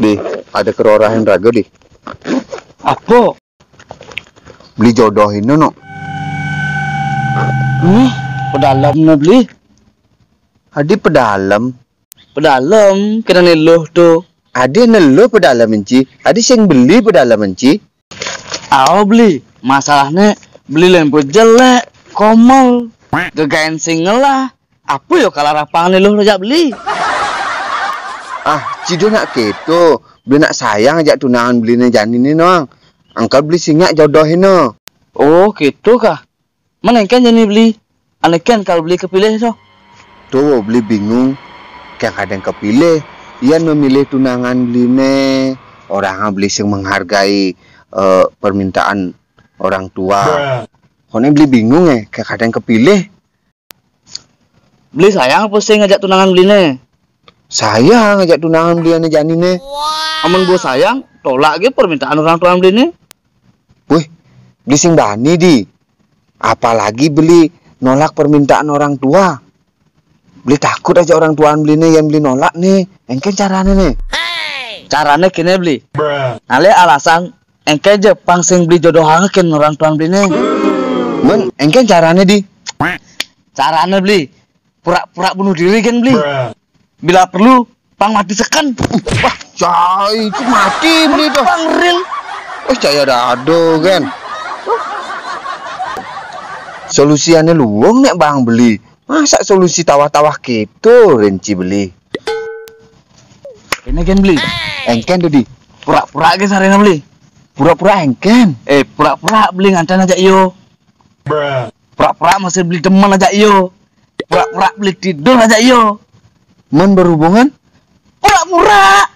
Di, ada kerorahan raga di. Apa? Beli jodohin no. Hmm, pedalam na beli. Adi pedalam. Pedalam kena niluh tu. Adi nelo pedalam enci. Adi sing beli pedalam enci. Aw beli. Masalahnya beli lembu jelek, komel, gegain single lah. Apa yo kalau rapang niluh rajak beli? Ah, cido nak keto. Beli nak sayang ajak tunangan beli ni jani ni no. Angkat beli singa jodohin no. Oh, gitu kah? Mana kan jadi beli? Aneh kan kalau beli kepilih tu. Tuh beli bingung. Kayak kadang kepilih. Ian memilih tunangan beli ne. Orang beli sing menghargai eh, permintaan orang tua. Kone beli bingung eh. Kayak kadang kepilih. Beli sayang apa sih ngajak tunangan beli ne? Saya ngajak tunangan beli ane jani ne. Amun gua sayang, tolak ge permintaan orang tua beli ne. Wih, beli sing bani di. Apalagi beli nolak permintaan orang tua. Beli takut aja orang tuaan beli nih yang beli nolak nih. Engken caranya nih. Caranya kini beli. Nale alasan engke Jepang sing beli jodoh hangekin orang tua beli ne. Men, engken caranya di. Caranya beli. Pura-pura bunuh diri kan beli. Bila perlu, pang mati sekan. Wah, cai itu mati beli tuh. Pang real. Oh, cai ada ado kan. Solusiannya luang nek bang beli. Masa solusi tawah-tawah gitu rinci beli. Ini kan beli. Engken tuh di. Pura-pura ge sarena beli. Pura-pura engken. Eh, pura-pura beli nganten aja iyo. Pura-pura masih beli teman aja iyo. Pura-pura beli tidur aja iyo. Men berhubungan Pura-pura.